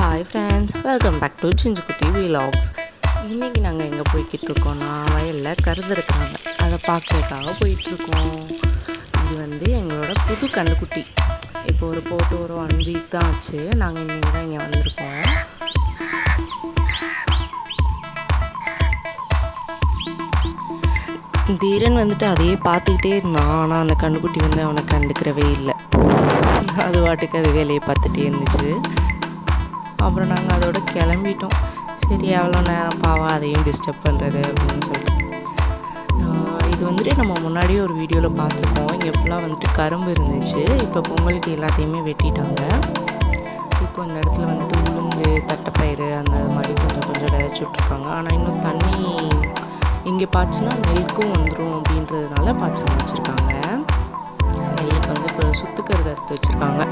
Hi friends welcome back to Chinchukutty vlogs இன்றைக்கி நாங்கள் எங்கே போய்கிட்டு இருக்கோம்னா வயலில் கருது இருக்காங்க அதை பார்க்குறதுக்காக போயிட்டுருக்கோம். இது வந்து எங்களோட புது கண்ணுக்குட்டி. இப்போ ஒரு போட்டு ஒரு ஒன் வீக் தான் ஆச்சு. நாங்கள் இன்றைக்கி தான் இங்கே வந்திருக்கோம். தீரன் வந்துட்டு அதையே பார்த்துக்கிட்டே இருந்தான். ஆனால் அந்த கண்ணுக்குட்டி வந்து அவனை கண்டுக்கிறவே இல்லை. அது வாட்டுக்கு அது வேலையை பார்த்துட்டே இருந்துச்சு. அப்புறம் நாங்கள் அதோட கிளம்பிட்டோம். சரி எவ்வளோ நேரம் பாவா அதையும் டிஸ்டர்ப் பண்ணுறது அப்படின்னு சொல்லிட்டு. இது வந்துட்டு நம்ம முன்னாடியே ஒரு வீடியோவில் பார்த்துருக்கோம். இங்கே ஃபுல்லாக வந்துட்டு கரும்பு இருந்துச்சு. இப்போ பொங்கலுக்கு எல்லாத்தையுமே வெட்டிட்டாங்க. இப்போ இந்த இடத்துல வந்துட்டு உளுந்து தட்டைப்பயிறு அந்த மாதிரி கொஞ்சம் கொஞ்சம் விதைச்சுட்ருக்காங்க ஆனால் இன்னும் தண்ணி இங்கே பாய்ச்சினா நெல்க்கும் வந்துடும் அப்படின்றதுனால பாய்ச்சாமல் வச்சுருக்காங்க. நெல்லுக்கு வந்து இப்போ சுத்துக்கிறது எடுத்து வச்சுருக்காங்க.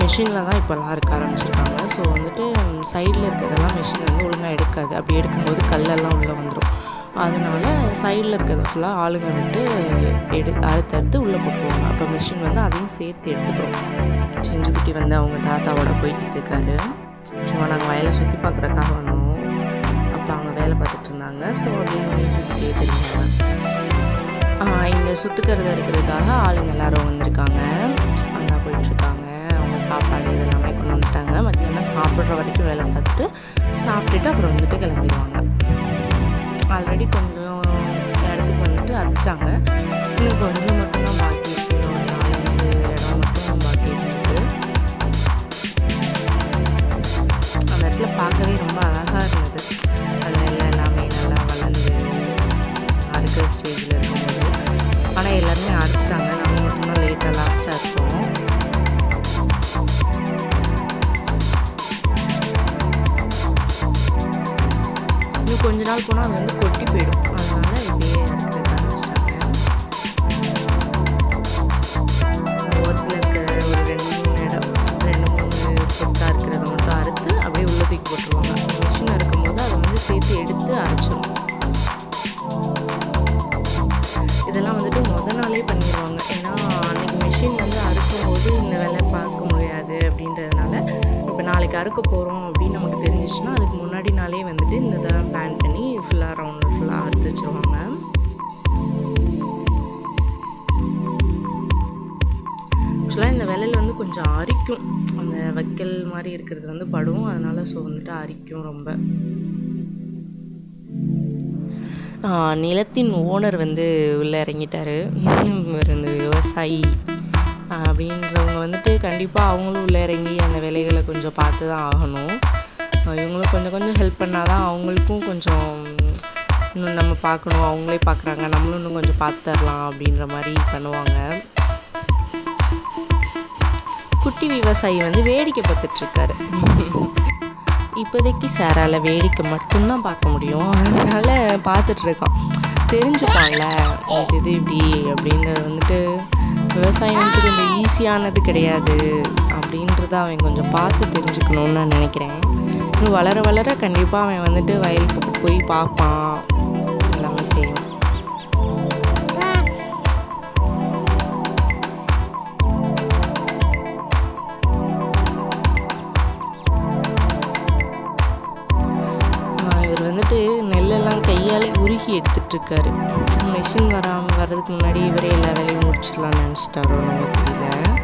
மிஷினில் தான் இப்போல்லாம் இருக்க ஆரம்பிச்சிருக்காங்க. ஸோ வந்துட்டு சைடில் இருக்கிறதெல்லாம் மிஷின் வந்து ஒழுங்காக எடுக்காது. அப்படி எடுக்கும்போது கல்லெல்லாம் உள்ளே வந்துடும் அதனால் சைடில் இருக்கிறத ஃபுல்லாக ஆளுங்க விட்டு எடு அறுத்து அறுத்து உள்ளே போட்டுருவாங்க. அப்போ மிஷின் வந்து அதையும் சேர்த்து எடுத்துக்கிறோம் செஞ்சுக்குட்டி வந்து அவங்க தாத்தாவோட போய்கிட்டு இருக்காரு. சும்மா நாங்கள் வயலை சுற்றி பார்க்குறக்காக வந்தோம். அப்போ அவங்க வேலை பார்த்துட்டு இருந்தாங்க. ஸோ அப்படியே நீட்டிக்கிட்டே தெரிஞ்சாங்க இந்த சுற்றுக்கிறத இருக்கிறதுக்காக ஆளுங்க எல்லாரும் வந்திருக்காங்க. அண்ணா போயிட்டுருக்காங்க சாப்பாடு இதெல்லாமே கொண்டு வந்துட்டாங்க. மத்தியானம் சாப்பிட்ற வரைக்கும் வேலை பார்த்துட்டு சாப்பிட்டுட்டு அப்புறம் வந்துட்டு கிளம்பிடுவாங்க. ஆல்ரெடி கொஞ்சம் இடத்துக்கு வந்துட்டு அறுத்துட்டாங்க. இன்னும் கொஞ்சம் மட்டும்தான் பாக்கி கொஞ்ச நாள் போனால் அது வந்து கொட்டி போயிடும். அதனால் இப்படியே அறுக்க ஆரம்பிச்சிட்டாங்க ஓரத்தில் இருக்கிற ஒரு ரெண்டு மூணு இடம் ரெண்டு மூணு கொத்தா இருக்கிறத மட்டும் அறுத்து அப்படியே உள்ள தூக்கி போட்டுருவாங்க. மிஷின் இருக்கும்போது அதை வந்து சேர்த்து எடுத்து அரைச்சிடும் இதெல்லாம் வந்துட்டு முத நாளே பண்ணிடுவாங்க ஏன்னா அன்றைக்கி மிஷின் வந்து அறுக்கும் போது இந்த வேலை பார்க்க முடியாது அப்படின்றதுனால இப்போ நாளைக்கு அறுக்க போகிறோம் ஆக்சுவலாக இந்த விலையில் வந்து கொஞ்சம் அரிக்கும். அந்த வைக்கல் மாதிரி இருக்கிறது வந்து படும். அதனால் ஸோ வந்துட்டு அரிக்கும் ரொம்ப. நிலத்தின் ஓனர் வந்து உள்ளே இறங்கிட்டாரு. இவர் இந்த விவசாயி. அப்படின்றவங்க வந்துட்டு கண்டிப்பாக அவங்களும் உள்ளே இறங்கி அந்த வேலைகளை கொஞ்சம் பார்த்து தான் ஆகணும் இவங்களும் கொஞ்சம் கொஞ்சம் ஹெல்ப் பண்ணால் தான் அவங்களுக்கும் கொஞ்சம் இன்னும் நம்ம பார்க்கணும். அவங்களே பார்க்குறாங்க. நம்மளும் இன்னும் கொஞ்சம் பார்த்து தரலாம் அப்படின்ற மாதிரி பண்ணுவாங்க. குட்டி விவசாயி வந்து வேடிக்கை பார்த்துட்ருக்காரு. இப்போதைக்கு சாரால் வேடிக்கை மட்டும்தான் பார்க்க முடியும். அதனால பார்த்துட்ருக்கான். தெரிஞ்சுப்பான்ல இது இது இப்படி அப்படின்றது வந்துட்டு விவசாயம் வந்துட்டு கொஞ்சம் ஈஸியானது கிடையாது அப்படின்றத அவன் கொஞ்சம் பார்த்து தெரிஞ்சுக்கணும்னு நான் நினைக்கிறேன். இன்னும் வளர வளர கண்டிப்பாக அவன் வந்துட்டு வயலுக்கு போய் பார்ப்பான். எல்லாமே செய்வான். கையாலே மிஷின் வராம வர்றதுக்கு முன்னாடி இவரே எல்லா வேலையும் முடிச்சிடலாம்னு நினச்சிட்டாரோ நம்ம தெரியல.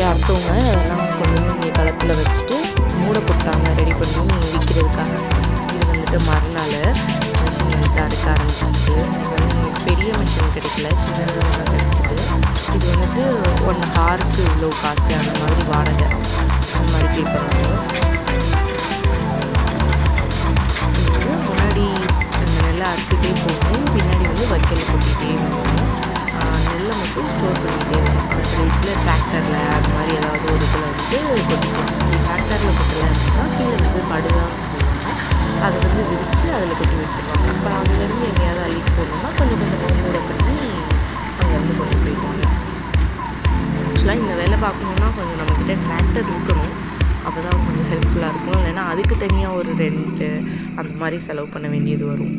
இவங்களுக்கு முன்னாடியே அதெல்லாம் கொண்டு வந்து இங்கே களத்தில் வச்சுட்டு மூட போட்டாங்க ரெடி பண்ணி விற்கிறதுக்காக இது வந்துட்டு மறுநாள் மிஷின் வந்துட்டு அறுக்க ஆரம்பிச்சிச்சு இது வந்து எங்களுக்கு பெரிய மிஷின் கிடைக்கல சின்னதாக தான் கிடைச்சிது. இது வந்துட்டு ஒன் ஹாருக்கு இவ்வளோ காசு அந்த மாதிரி வாடகை. அந்த மாதிரி பே பண்ணுவோம் முன்னாடி அந்த நெல்லை அறுத்துட்டே போகும் பின்னாடி வந்து வைக்கல் கொட்டிகிட்டே இருக்கும் நெல்லை மட்டும் ஸ்டோர் பண்ணிக்கிட்டே இருக்கும் கடைசியில் டிராக்டரில் அது மாதிரி ஏதாவது ஒரு இதில் வந்து கொட்டிக்கலாம். டிராக்டரில் கொட்டலை அப்படின்னா கீழே வந்து படுதான்னு சொல்லுவாங்க. அதை வந்து விரித்து அதில் கொட்டி வச்சுருவாங்க. அப்புறம் அங்கேருந்து எங்கேயாவது அள்ளிட்டு போகணுன்னா கொஞ்சம் கொஞ்சமாக கூட பண்ணி அங்கேருந்து கொண்டு போயிடுவாங்க. ஆக்சுவலாக இந்த வேலை பார்க்கணுன்னா கொஞ்சம் நம்மக்கிட்ட டிராக்டர் இருக்கணும். அப்போ தான் கொஞ்சம் ஹெல்ப்ஃபுல்லாக இருக்கும். இல்லைன்னா அதுக்கு தனியாக ஒரு ரெண்ட்டு அந்த மாதிரி செலவு பண்ண வேண்டியது வரும்.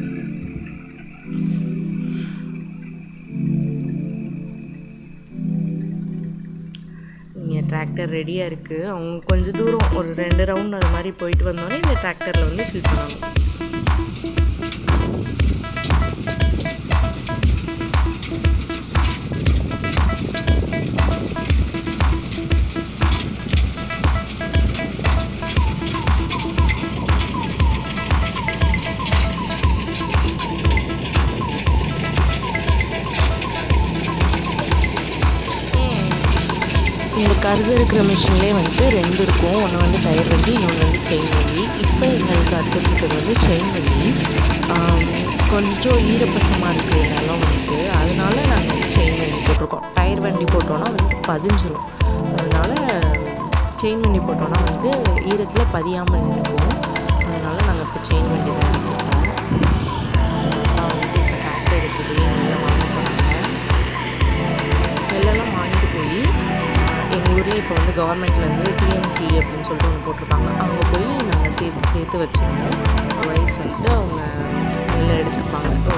டிராக்டர் ரெடியாக இருக்குது அவங்க கொஞ்சம் தூரம் ஒரு ரெண்டு ரவுண்ட் அது மாதிரி போயிட்டு வந்தோடனே இந்த டிராக்டரில் வந்து ஃபில் பண்ணணும். கருது இருக்கிற மிஷின்லேயே வந்து ரெண்டு இருக்கும். ஒன்று வந்து டயர் வண்டி இன்னொன்று வந்து செயின் வண்டி. இப்போ எங்களுக்கு அடுத்திருக்கிறது இருக்கிறது வந்து செயின் வண்டி. கொஞ்சம் ஈரப்பசமாக இருக்குது நிலம் வந்துட்டு. அதனால நாங்கள் வந்து செயின் வண்டி போட்டிருக்கோம். டயர் வண்டி போட்டோன்னா வந்து பதிஞ்சிரும். அதனால் செயின் வண்டி போட்டோன்னா வந்து ஈரத்தில் பதியாமல் நின்றுக்கும் அதனால் நாங்கள் இப்போ செயின் வண்டி தான் அப்படின்னு சொல்லிட்டு ஒன்று போட்டிருப்பாங்க. அங்கே போய் நாங்கள் சேர்த்து சேர்த்து வச்சுருந்தோம். வயசு வந்துட்டு அவங்க நெல்லை எடுத்துருப்பாங்க.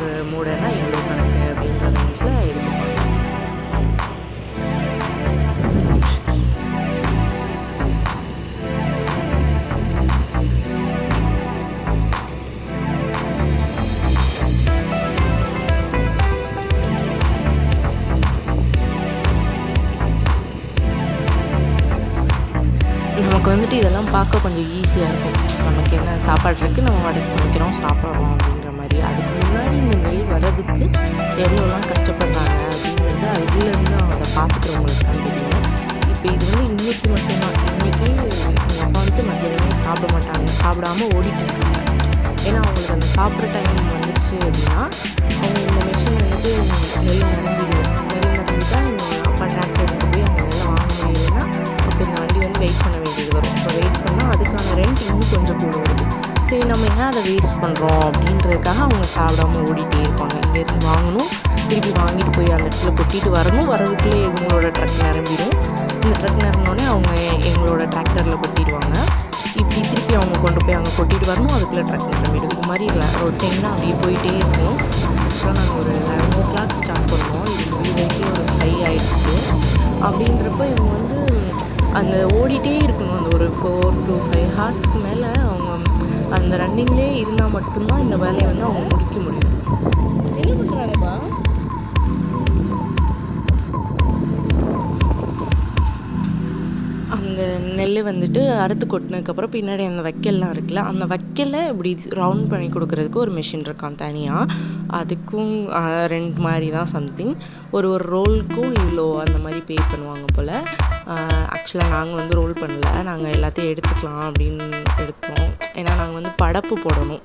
நமக்கு வந்துட்டு இதெல்லாம் பார்க்க கொஞ்சம் ஈஸியாக இருக்கும். நமக்கு என்ன சாப்பாடு இருக்குது நம்ம வாடகை சமைக்கிறோம் சாப்பிட்றோம் அப்படின்ற மாதிரி. அதுக்கு முன்னாடி இந்த நெல் வர்றதுக்கு எவ்வளோலாம் கஷ்டப்படுறாங்க அப்படின்றது அதுலேருந்து அதை பார்த்துக்கிறவங்களுக்கு தான் தெரியும். இப்போ இது வந்து இன்றைக்கி மட்டும்தான். இன்றைக்கி எங்கள் அப்பா வந்துட்டு மத்தியானமே சாப்பிட மாட்டாங்க. சாப்பிடாம ஓடிட்டு இருக்காங்க. ஏன்னா அவங்களுக்கு அந்த சாப்பிட்ற டைம் வந்துச்சு அப்படின்னா அவங்க கொஞ்சம் கூட சரி நம்ம ஏன் அதை வேஸ்ட் பண்ணுறோம் அப்படின்றதுக்காக அவங்க சாப்பிடாம ஓடிட்டே இருப்பாங்க. இங்கேருந்து வாங்கணும் திருப்பி வாங்கிட்டு போய் அந்த இடத்துல கொட்டிட்டு வரணும். வரதுக்குள்ளே இவங்களோட ட்ரக் நிரம்பிடும். இந்த ட்ரக் நிரம்பினோடனே அவங்க எங்களோட டிராக்டரில் கொட்டிடுவாங்க. இப்படி திருப்பி அவங்க கொண்டு போய் அங்கே கொட்டிட்டு வரணும். அதுக்குள்ளே ட்ரக் நிரம்பிடும். இது மாதிரி ரொட்டீனாக அப்படியே போயிட்டே இருக்கும். ஆக்சுவலாக நாங்கள் ஒரு லெவன் ஓ கிளாக் ஸ்டார்ட் பண்ணுவோம் இது வரைக்கும் ஒரு ஃபைவ் ஆகிடுச்சு அப்படின்றப்போ இவங்க வந்து அந்த ஓடிட்டே இருக்கணும். அந்த ஒரு ஃபோர் டு ஃபைவ் ஹார்ஸ்க்கு மேலே அவங்க அந்த ரன்னிங்லேயே இருந்தால் மட்டும்தான் இந்த வேலையை வந்து அவங்க முடிக்க முடியும். என்ன பண்ணுறாங்கப்பா இந்த நெல் வந்துட்டு அறுத்து கொட்டினதுக்கப்புறம் பின்னாடி அந்த வைக்கல்லாம் இருக்குல்ல அந்த வைக்கலை இப்படி ரவுண்ட் பண்ணி கொடுக்கறதுக்கு ஒரு மிஷின் இருக்கான் தனியாக அதுக்கும் ரெண்ட் மாதிரி தான் சம்திங் ஒரு ஒரு ரோலுக்கும் இவ்வளோ அந்த மாதிரி பே பண்ணுவாங்க போல். ஆக்சுவலாக நாங்கள் வந்து ரோல் பண்ணல. நாங்கள் எல்லாத்தையும் எடுத்துக்கலாம் அப்படின்னு எடுத்தோம். ஏன்னா நாங்கள் வந்து படப்பு போடணும்.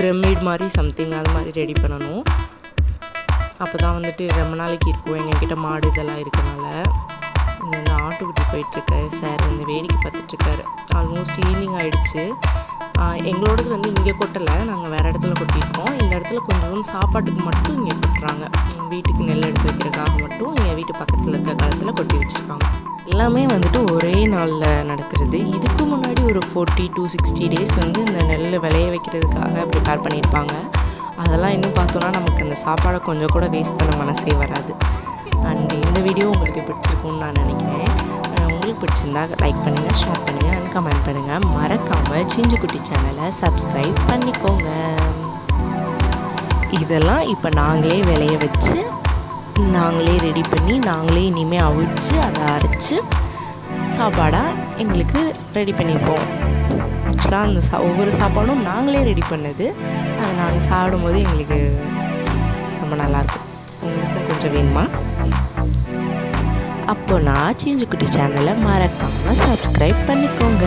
பிரமிட் மாதிரி சம்திங் அது மாதிரி ரெடி பண்ணணும். அப்போ தான் வந்துட்டு ரொம்ப நாளைக்கு இருக்கும். எங்ககிட்ட மாடு இதெல்லாம் இருக்கனால. இங்கே வந்து ஆட்டுக்குட்டி போயிட்டுருக்காரு சார் வந்து வேடிக்கை பார்த்துட்ருக்காரு ஆல்மோஸ்ட் ஈவினிங் ஆகிடுச்சு எங்களோடது வந்து இங்கே கொட்டலை. நாங்கள் வேறு இடத்துல கொட்டியிருக்கோம். இந்த இடத்துல கொஞ்சம் சாப்பாட்டுக்கு மட்டும் இங்கே கொட்டுறாங்க. வீட்டுக்கு நெல் எடுத்து வைக்கிறதுக்காக மட்டும் இங்கே வீட்டு பக்கத்தில் இருக்க காலத்தில் கொட்டி வச்சுருக்காங்க. எல்லாமே வந்துட்டு ஒரே நாளில் நடக்கிறது. இதுக்கு முன்னாடி ஒரு ஃபோர்ட்டி டூ சிக்ஸ்டி டேஸ் வந்து இந்த நெல் விளைய வைக்கிறதுக்காக ப்ரிப்பேர் பண்ணியிருப்பாங்க. அதெல்லாம் இன்னும் பார்த்தோன்னா நமக்கு அந்த சாப்பாடை கொஞ்சம் கூட வேஸ்ட் பண்ண மனசே வராது. அண்ட் இந்த வீடியோ உங்களுக்கு பிடிச்சிருக்கும்னு நான் நினைக்கிறேன். உங்களுக்கு பிடிச்சிருந்தா லைக் பண்ணுங்கள் ஷேர் பண்ணுங்கள் அண்ட் கமெண்ட் பண்ணுங்கள் மறக்காமல் சிஞ்சுக்குட்டி சேனலை சப்ஸ்கிரைப் பண்ணிக்கோங்க. இதெல்லாம் இப்போ நாங்களே விளைய வச்சு நாங்களே ரெடி பண்ணி நாங்களே இனிமேல் அவிச்சு அதை அரைச்சி சாப்பாடாக எங்களுக்கு ரெடி பண்ணிப்போம். ஆக்சுவலாக அந்த சா ஒவ்வொரு சாப்பாடும் நாங்களே ரெடி பண்ணது. அதை நாங்கள் சாப்பிடும்போது எங்களுக்கு ரொம்ப நல்லாயிருக்கும் உங்களுக்கும் கொஞ்சம் வேணுமா? அப்போ நான் சேஞ்சுக்குட்டி சேனலை மறக்காமல் சப்ஸ்கிரைப் பண்ணிக்கோங்க.